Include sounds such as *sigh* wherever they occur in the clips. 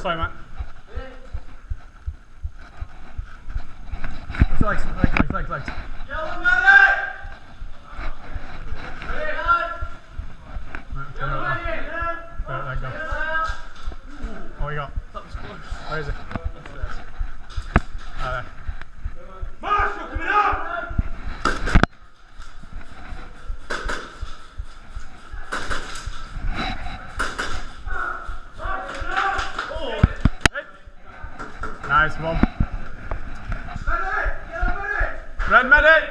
sorry, Matt. Legs, legs, legs, legs, legs. Right, turn it off. There, there, go. What you got? Where is it? Ah, there. Marshall, coming up! Nice one. Red medic!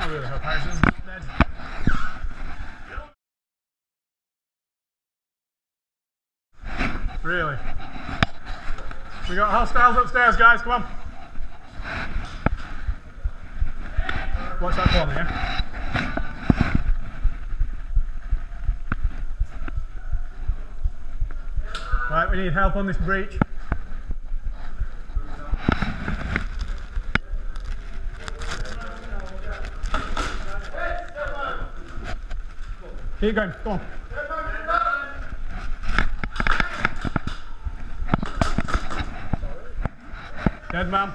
I really hope Harrison's not dead. Really? We got hostiles upstairs, guys, come on. Watch that corner, yeah? Right, we need help on this breach. Keep going, go on. Dead man.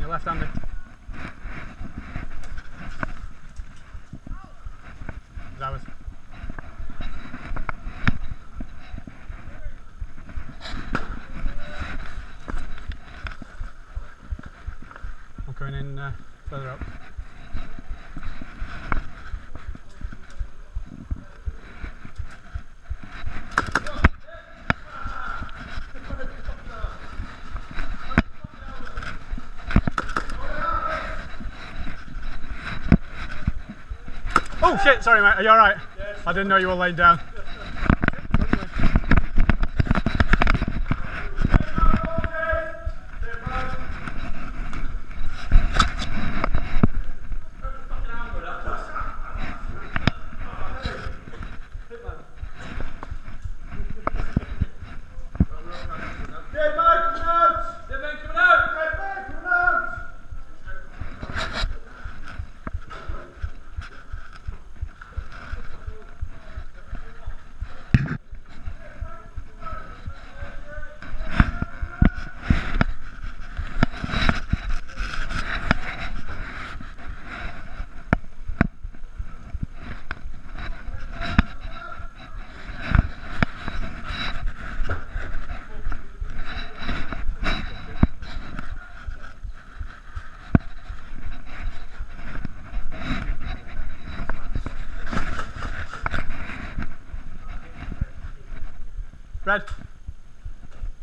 You're left-handed. Is ours. I'm coming in uh, further up. Oh shit, sorry mate, are you alright? I didn't know you were laying down.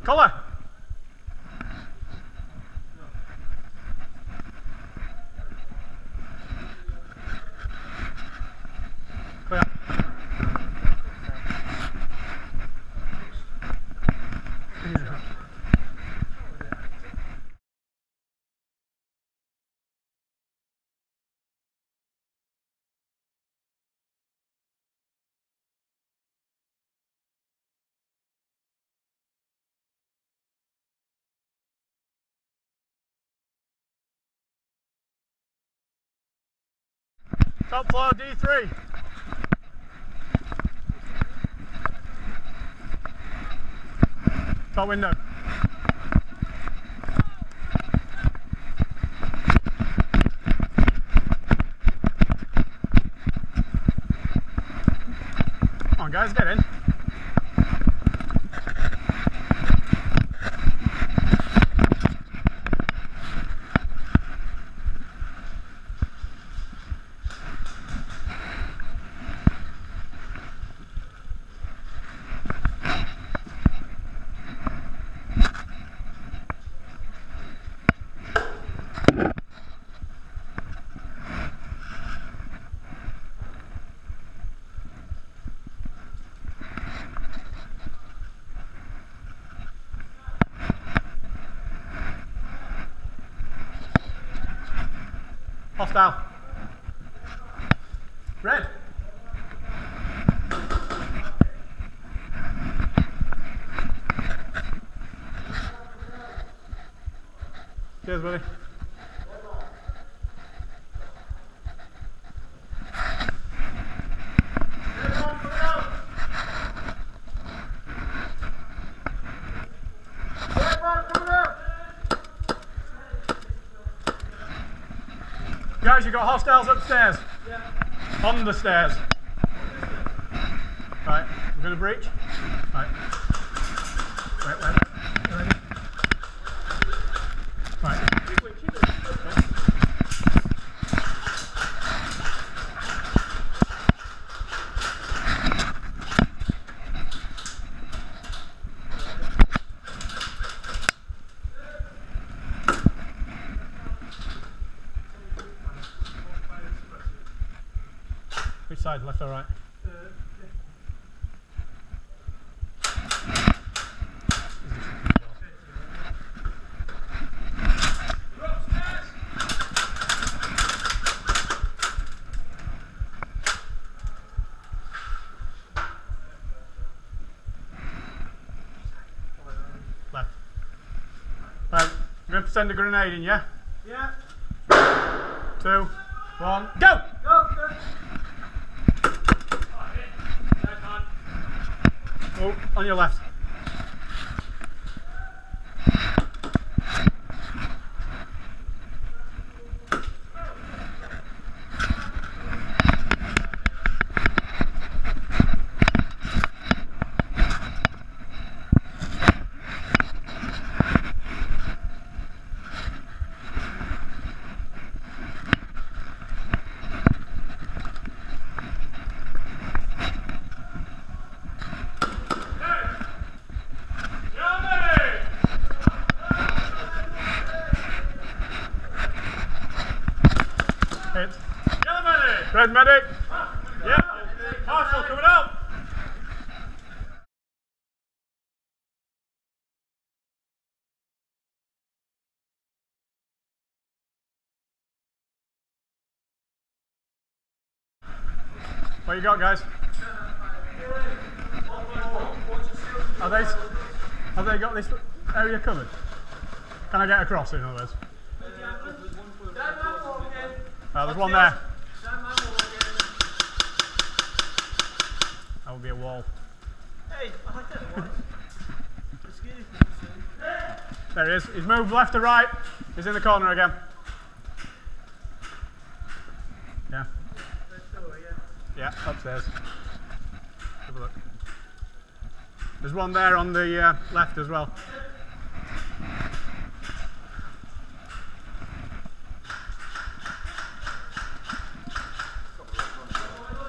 Không à? Thôi ạ à? Top floor D3. Top window. Come on guys, get in. Hostile. Red. Cheers, buddy. You got hostiles upstairs. On the stairs. Right, we're gonna breach. Right. Right, right. Side, left or right? Left. Right, I'm going to send a grenade in, yeah? Yeah. Two, one, go. Oh, on your left. Red medic. Yeah. Marshall coming up. What you got, guys? Are they? Have they got this area covered? Can I get across? In other words, uh, there's one there. That will be a wall. Hey, I like that one. There he is. He's moved left to right. He's in the corner again. Yeah. Yeah, upstairs. Have a look. There's one there on the uh, left as well.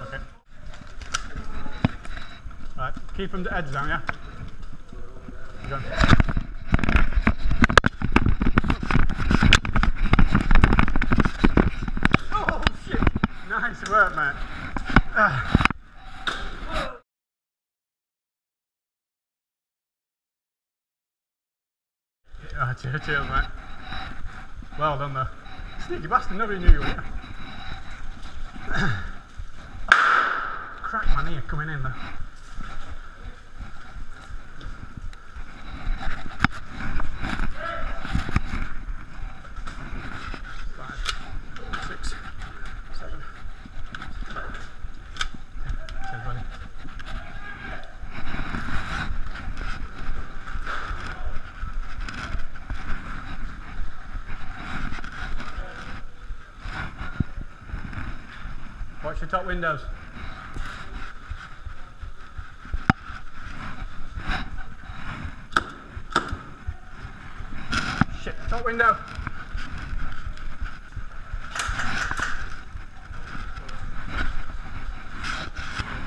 Okay. Right, keep them to edge down, yeah? Oh shit! Nice work. Ah. Oh, cheers, cheers, mate. Well done, though. Sneaky bastard, nobody knew you were. *coughs* Crack my ear coming in, though. Your top windows. Shit, top window.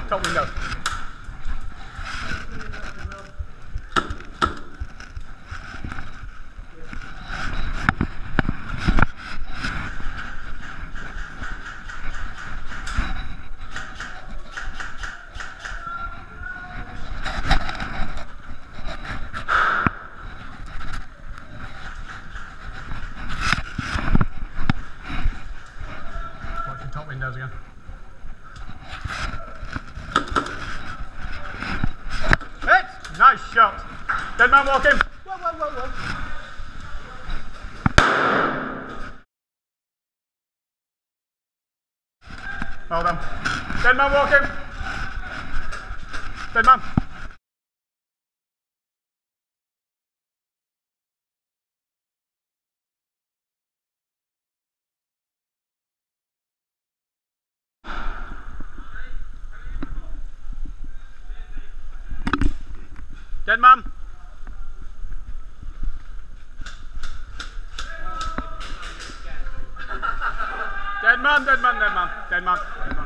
Top window. Watch your top windows again. Hit! Nice shot. Dead man walking. Whoa, whoa, whoa, whoa. Well done. Dead man walking. Dead man. Dead man. Dead man, dead man, dead man, dead man, dead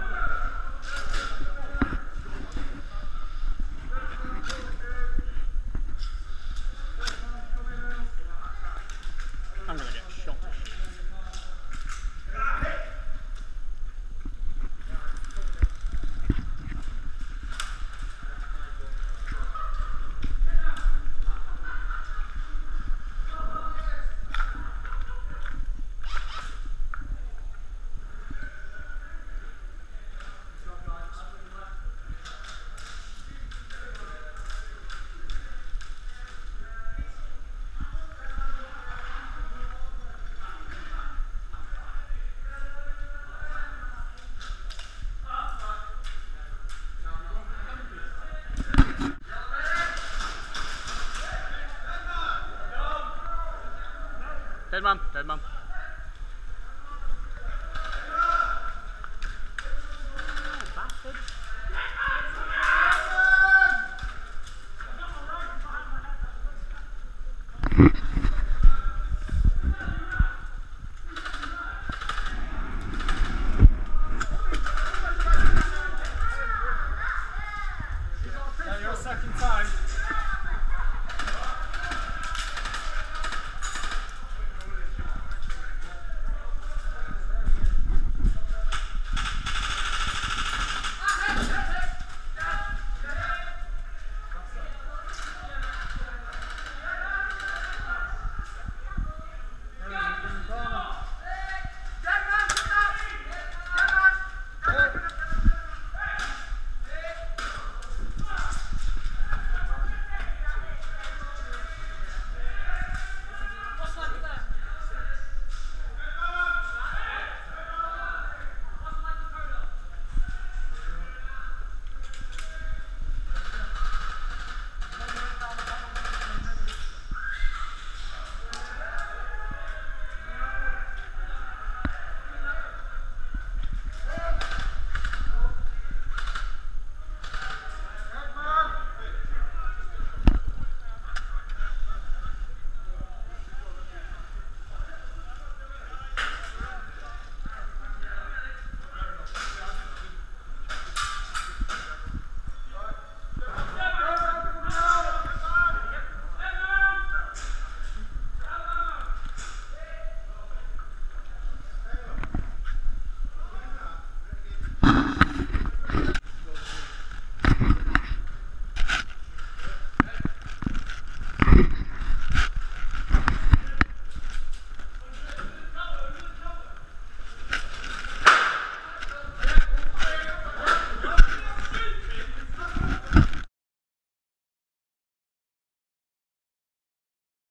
Mm-hmm.